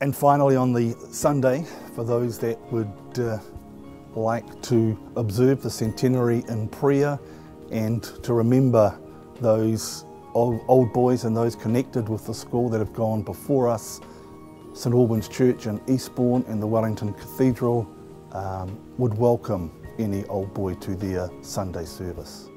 And finally, on the Sunday, for those that would uh, like to observe the centenary in prayer and to remember those old, boys and those connected with the school that have gone before us, St Albans Church in Eastbourne and the Wellington Cathedral um, would welcome any old boy to their Sunday service.